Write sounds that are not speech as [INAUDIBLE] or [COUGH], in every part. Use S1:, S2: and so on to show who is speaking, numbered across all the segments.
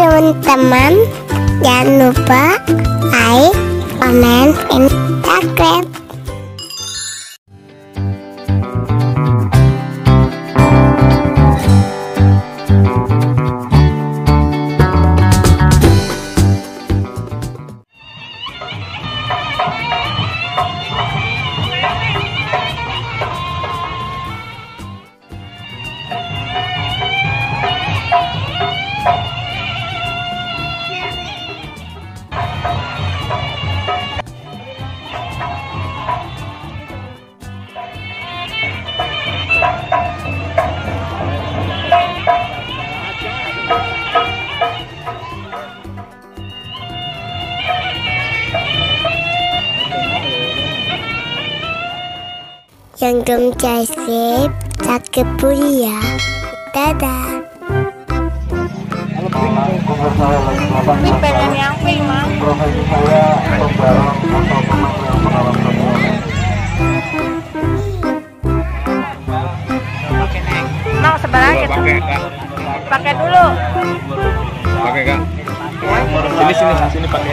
S1: teman-teman. Jangan lupa like, comment, and subscribe. Yang belum subscribe, subscribe dulu ya. Dadah.
S2: Ini pengen yang pink, semuanya. Nah, sebenarnya gitu. pakai dulu.
S3: pakai kak sini sini sini pakai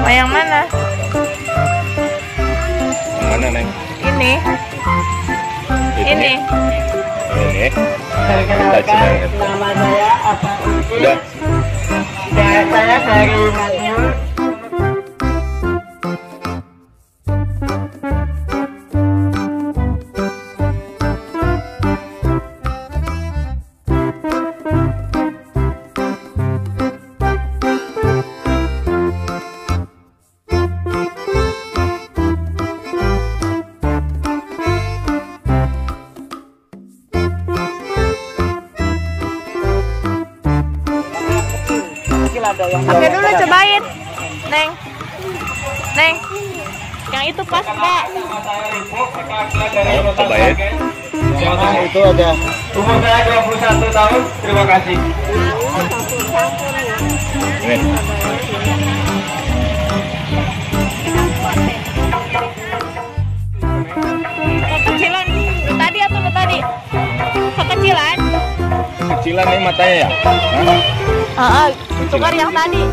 S2: Oh, yang mana?
S3: yang mana neng
S2: Ini.
S3: Ini. Ini cina Nama saya apa? udah Saya saya dari Madiun.
S2: Pakai dulu cobain. Neng. Neng. Yang itu pas enggak?
S3: ayo cobain itu ada Umur saya 21 tahun. Terima kasih. ini
S2: Kekecilan. Lu tadi atau tadi? Kekecilan.
S3: kecilan nih matanya ya
S2: Ah, tukar yang tadi.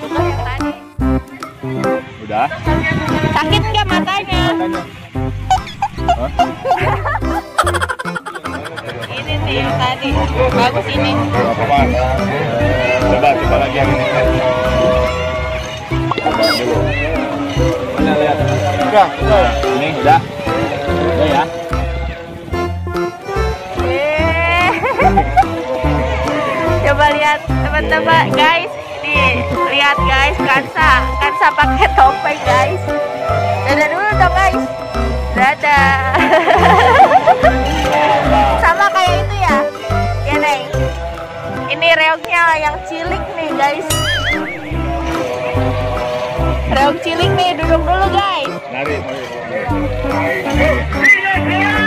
S2: Tukar yang tadi.
S3: udah
S2: Sakit nggak matanya? Ini sih yang tadi. Bagus ini.
S3: Coba coba lagi yang ini mana lihat udah udah ini udah udah ya
S2: teman-teman guys ini lihat guys kansa. Kansa pakai topeng guys. Dadah dulu dong guys. Dadah [LAUGHS] sama kayak itu ya. Ya neng. Ini reoknya yang cilik nih guys. Reok cilik nih duduk dulu guys.
S3: Nari, nari, nari.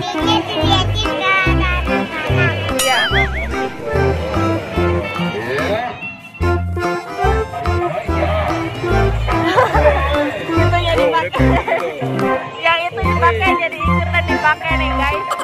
S1: yang
S2: itu dipakai jadi ikutan dipakai nih guys.